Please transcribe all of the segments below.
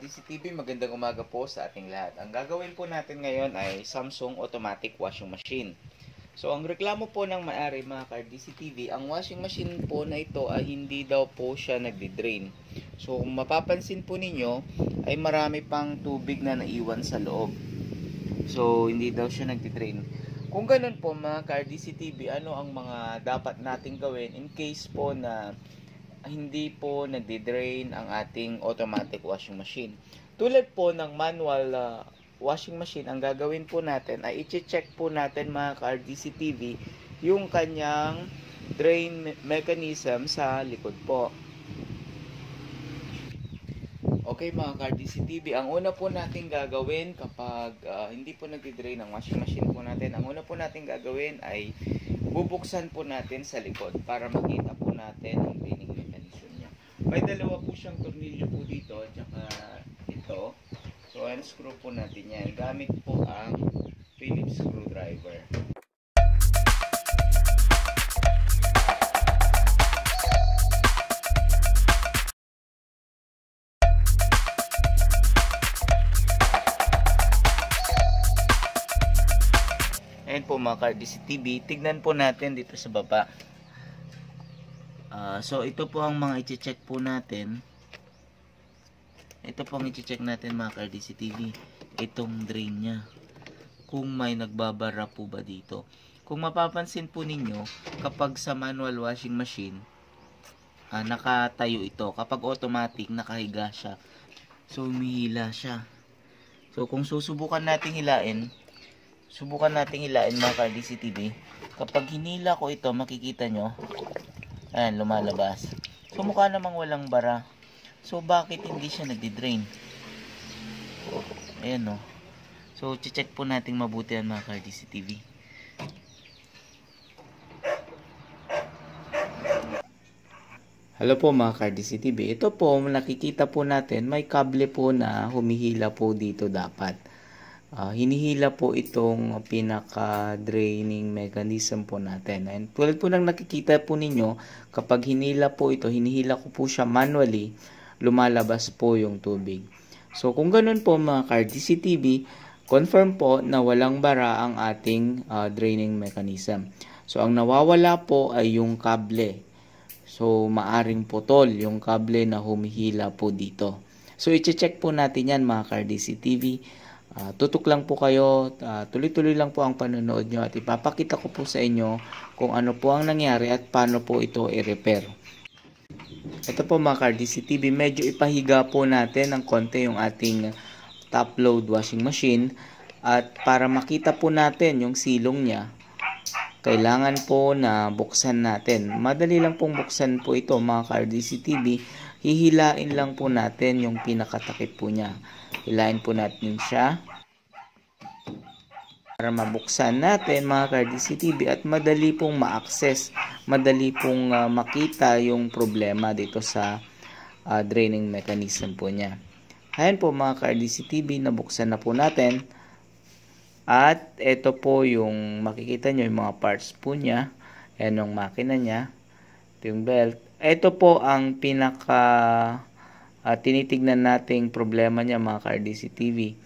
RDC TV, magandang umaga po sa ating lahat. Ang gagawin po natin ngayon ay Samsung Automatic Washing Machine. So, ang reklamo po ng may-ari mga ka-RDC TV, ang washing machine po na ito ay hindi daw po siya nagdi-drain. So, kung mapapansin po ninyo, ay marami pang tubig na naiwan sa loob. So, hindi daw siya nagdi-drain. Kung ganun po mga ka-RDC TV, ano ang mga dapat nating gawin in case po na hindi po nagdi-drain ang ating automatic washing machine. Tulad po ng manual uh, washing machine, ang gagawin po natin ay i-check po natin mga ka-RDC TV yung kanyang drain me- mechanism sa likod po. Okay mga ka-RDC TV, ang una po natin gagawin kapag uh, hindi po nagdi-drain ang washing machine po natin, ang una po natin gagawin ay bubuksan po natin sa likod para makita po natin ang draining mechanism niya. May dalawa po siyang tornilyo po dito at saka ito. So, unscrew po natin yan. Gamit po ang Phillips screwdriver. Ayan po mga ka-RDC TV. Tignan po natin dito sa baba. Ah, so ito po ang mga i-check po natin. Ito po ang i-check natin mga ka-RDC TV. Itong drain niya. Kung may nagbabara po ba dito. Kung mapapansin po ninyo, kapag sa manual washing machine, ah, nakatayo ito. Kapag automatic, nakahiga siya. So, humihila siya. So, kung susubukan nating hilain, subukan nating hilain mga ka-RDC TV. Kapag hinila ko ito, makikita nyo, ayan, lumalabas. So, mukha namang walang bara. So, bakit hindi siya nagdi-drain? Ayan, no. So, check po nating mabuti yan mga ka-RDC TV. Hello po mga ka-RDC TV. Ito po, nakikita po natin, may kable po na humihila po dito dapat. Ah, hinihila po itong pinaka-draining mechanism po natin. And tulad po ng nakikita po ninyo, kapag hinila po ito, hinihila ko po siya manually, lumalabas po yung tubig. So kung ganun po mga ka-RDC TV, confirm po na walang bara ang ating ah, draining mechanism. So ang nawawala po ay yung kable. So, maaring putol yung kable na humihila po dito. So, i-check po natin yan mga ka-RDC Ah, tutok lang po kayo, ah, tuloy-tuloy lang po ang panonood nyo at ipapakita ko po sa inyo kung ano po ang nangyari at paano po ito i-repair. Ito po mga ka-RDC TV, medyo ipahiga po natin ng konti yung ating top load washing machine at para makita po natin yung silong niya, kailangan po na buksan natin. Madali lang pong buksan po ito mga ka-RDC TV. Hihilain lang po natin yung pinakatakip po niya. Hilain po natin siya para mabuksan natin mga ka-RDC TV at madali pong ma-access, madali pong uh, makita yung problema dito sa uh, draining mechanism po niya. Ayan po mga ka-RDC TV, nabuksan na po natin. At ito po yung makikita nyo yung mga parts po niya. Ayan yung makina niya. Ito yung belt. Ito po ang pinaka uh, tinitignan nating problema niya mga ka-RDC TV.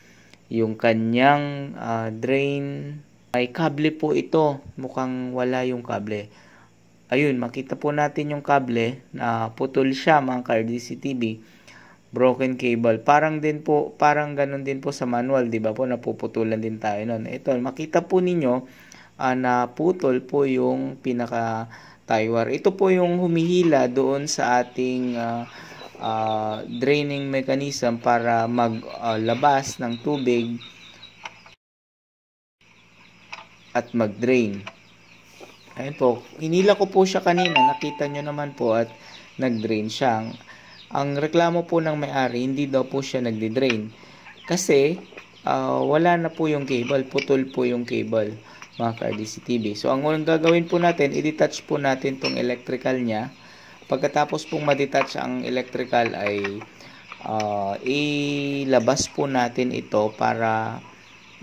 Yung kanyang uh, drain. May kable po ito. Mukhang wala yung kable. Ayun, makita po natin yung kable na putol siya mga ka-RDC TV broken cable. Parang din po, parang ganun din po sa manual, 'di ba po napuputulan din tayo noon. Ito, makita po ninyo uh, na putol po yung pinaka tie wire. Ito po yung humihila doon sa ating uh, uh, draining mechanism para maglabas uh, ng tubig at mag-drain. Ayun po, hinila ko po siya kanina, nakita nyo naman po at nag-drain siya. Ang reklamo po ng may-ari, hindi daw po siya nagdi-drain. Kasi, uh, wala na po yung cable, putol po yung cable, mga ka-RDC TV. So, ang unang gagawin po natin, i-detach po natin tong electrical niya. Pagkatapos pong ma-detach ang electrical ay uh, ilabas po natin ito para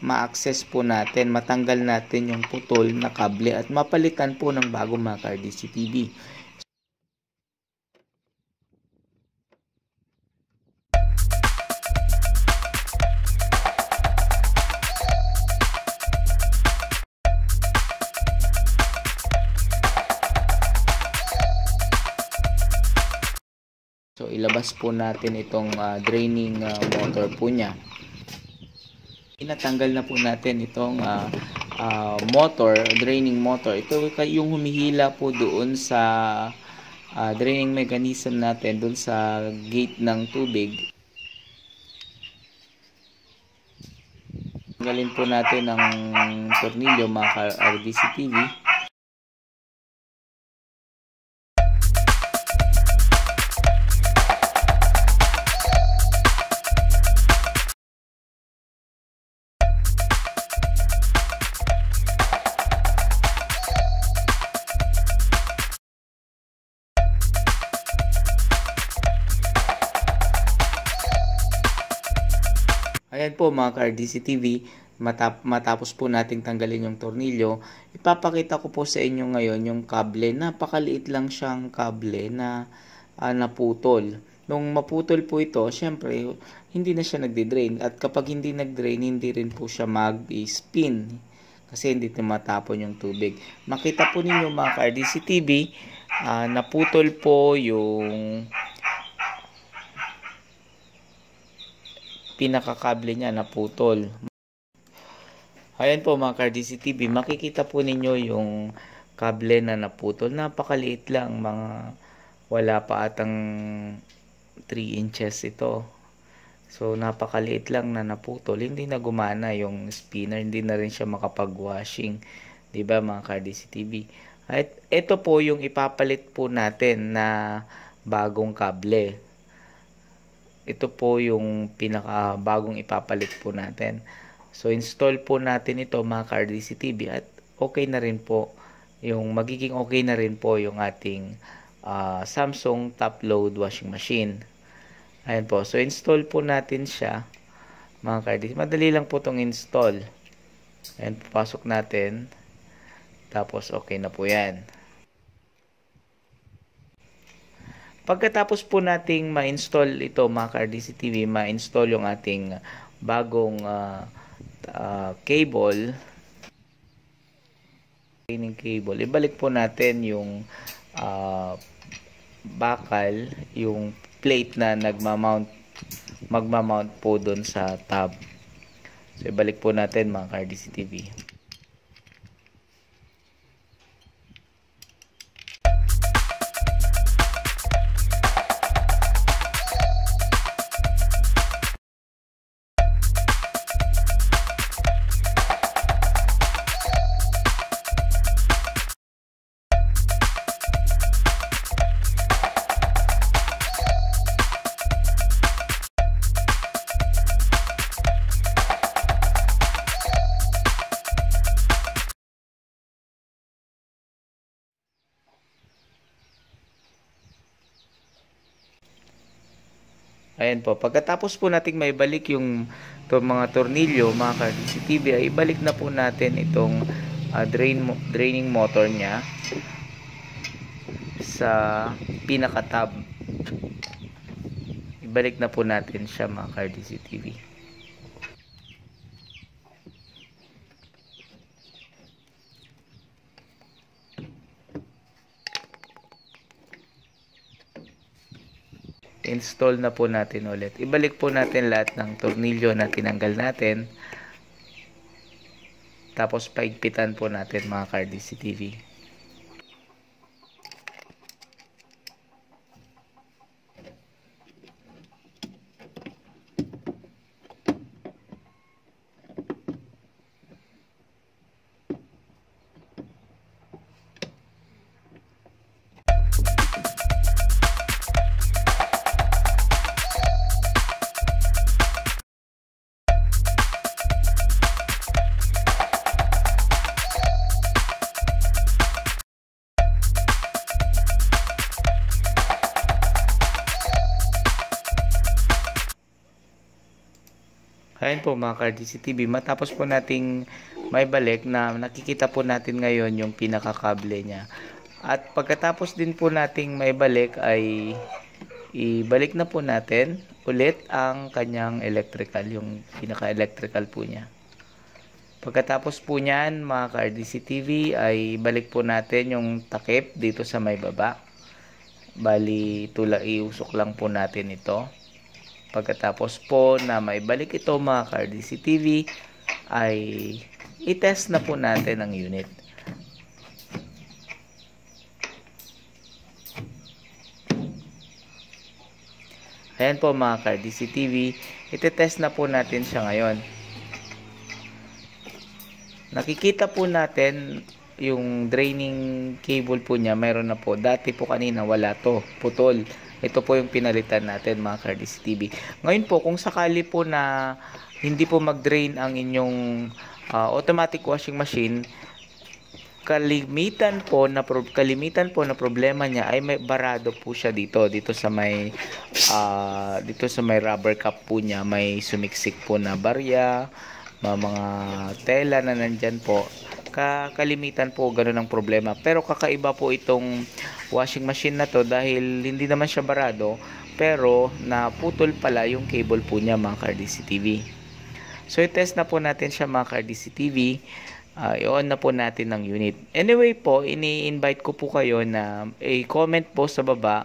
ma-access po natin, matanggal natin yung putol na kable at mapalitan po ng bagong mga ka-RDC TV. Bukas po natin itong uh, draining uh, motor po niya. Inatanggal na po natin itong uh, uh, motor, draining motor. Ito yung humihila po doon sa uh, draining mechanism natin doon sa gate ng tubig. Tanggalin po natin ang tornilyo mga RDC TV. Po mga ka-RDC TV, matap matapos po nating tanggalin yung tornilyo, ipapakita ko po sa inyo ngayon yung kable. Napakaliit lang siyang kable na uh, naputol. Nung maputol po ito, syempre, hindi na siya nagde-drain. At kapag hindi nag-drain, hindi rin po siya mag-spin. Kasi hindi matapon yung tubig. Makita po ninyo mga ka-RDC TV, uh, naputol po yung pinakakable niya naputol. Ayan po mga KRDC TV, makikita po ninyo yung kable na naputol. Napakaliit lang, mga wala pa atang 3 inches ito. So napakaliit lang na naputol. Hindi na gumana yung spinner, hindi na rin siya makapag-washing. 'Di ba mga KRDC TV? At ito po yung ipapalit po natin na bagong kable ito po yung pinaka bagong ipapalit po natin. So install po natin ito mga ka-RDC TV at okay na rin po yung magiging okay na rin po yung ating uh, Samsung top load washing machine. Ayan po. So install po natin siya mga ka-RDC. Madali lang po tong install. Ayan, papasok natin. Tapos okay na po yan. Pagkatapos po nating ma-install ito mga ka-RDC TV, ma-install yung ating bagong uh, uh, cable training cable. Ibalik po natin yung uh, bakal, yung plate na nagma-mount magma-mount po doon sa tab. So ibalik po natin mga ka-RDC TV. Ayan po. Pagkatapos po nating may balik yung to, mga tornilyo, mga ka-CCTV, ay ibalik na po natin itong uh, drain, draining motor niya sa pinaka-tab. Ibalik na po natin siya mga ka-CCTV. Install na po natin ulit. Ibalik po natin lahat ng tornilyo na tinanggal natin. Tapos paigpitan po natin mga car DCTV. Ayan po mga ka-RDC TV, matapos po nating may balik na nakikita po natin ngayon yung pinakakable niya. At pagkatapos din po nating may balik ay ibalik na po natin ulit ang kanyang electrical, yung pinaka-electrical po niya. Pagkatapos po niyan mga ka-RDC TV ay balik po natin yung takip dito sa may baba. Bali, tula iusok lang po natin ito. Pagkatapos po na maibalik ito mga ka-RDC ay i-test na po natin ang unit. Ayan po mga ka-RDC TV, iti-test na po natin siya ngayon. Nakikita po natin yung draining cable po niya, mayroon na po. Dati po kanina wala to, putol. Ito po yung pinalitan natin mga Cardis TV. Ngayon po, kung sakali po na hindi po mag-drain ang inyong uh, automatic washing machine, kalimitan po na kalimitan po na problema niya ay may barado po siya dito dito sa may uh, dito sa may rubber cap po niya may sumiksik po na barya mga tela na nandyan po kakalimitan po ganun ang problema. Pero kakaiba po itong washing machine na to dahil hindi naman siya barado pero naputol pala yung cable po niya mga ka-RDC TV. So i-test na po natin siya mga ka-RDC TV. Uh, i-on na po natin ng unit. Anyway po, ini-invite ko po kayo na i-comment po sa baba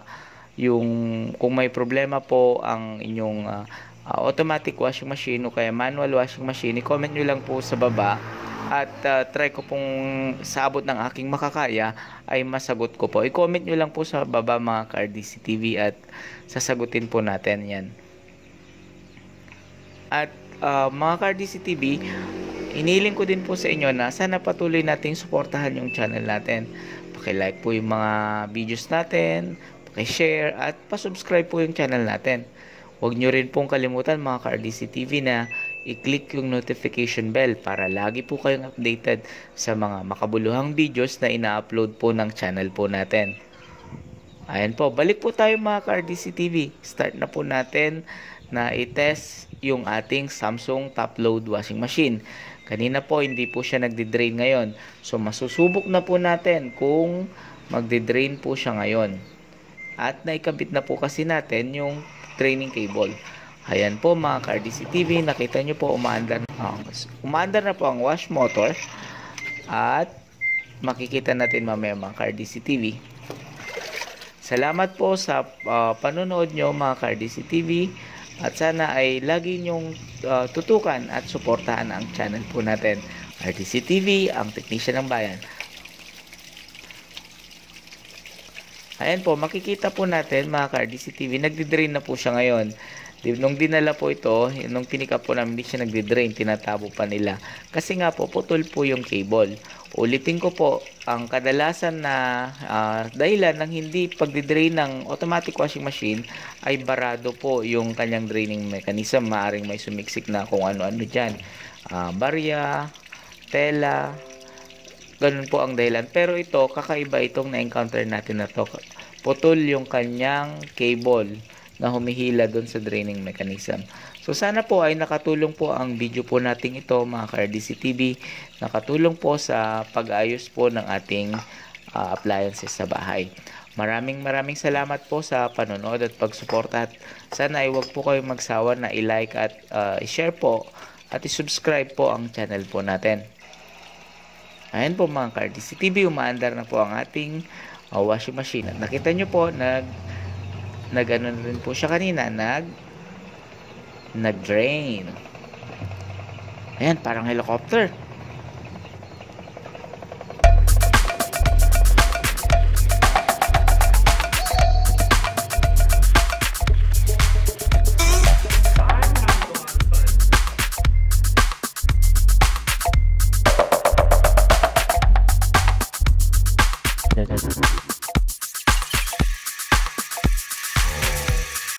yung kung may problema po ang inyong uh, uh, automatic washing machine o kaya manual washing machine, i-comment nyo lang po sa baba at uh, try ko pong sabot ng aking makakaya ay masagot ko po. I-comment nyo lang po sa baba mga ka-RDC TV at sasagutin po natin yan. At uh, mga ka-RDC TV, iniling ko din po sa inyo na sana patuloy nating suportahan yung channel natin. Paki-like po yung mga videos natin, paki-share at pa-subscribe po yung channel natin. Huwag nyo rin pong kalimutan mga ka-RDC TV na i-click yung notification bell para lagi po kayong updated sa mga makabuluhang videos na ina-upload po ng channel po natin. Ayan po, balik po tayo mga ka-RDC TV. Start na po natin na i-test yung ating Samsung top load washing machine. Kanina po hindi po siya nagdi-drain ngayon. So masusubok na po natin kung magdi-drain po siya ngayon. At naikabit na po kasi natin yung training cable. Ayan po mga ka-RDC TV, nakita nyo po umaandar, uh, umaandar na po ang wash motor at makikita natin mamaya mga ka-RDC TV. Salamat po sa uh, panonood nyo mga ka-RDC TV at sana ay lagi nyong uh, tutukan at suportahan ang channel po natin. RDC TV, ang teknisyan ng bayan. Ayan po, makikita po natin mga ka-RDC TV, nagdi-drain na po siya ngayon. Nung dinala po ito, nung pinika po namin, hindi siya nagde-drain, tinatabo pa nila. Kasi nga po, putol po yung cable. Ulitin ko po, ang kadalasan na uh, dahilan ng hindi pagdi-drain ng automatic washing machine ay barado po yung kanyang draining mechanism. Maaring may sumiksik na kung ano-ano dyan. Uh, barya, tela, ganun po ang dahilan. Pero ito, kakaiba itong na-encounter natin na to. Putol yung kanyang cable na humihila doon sa draining mechanism. So sana po ay nakatulong po ang video po nating ito mga ka-RDC TV. Nakatulong po sa pag-ayos po ng ating uh, appliances sa bahay. Maraming maraming salamat po sa panonood at pagsuporta at sana ay huwag po kayong magsawa na i-like at uh, i-share po at i-subscribe po ang channel po natin. Ayan po mga ka-RDC TV, umaandar na po ang ating uh, washing machine. At nakita nyo po, nag nag ano rin po siya kanina nag nag drain ayan parang helicopter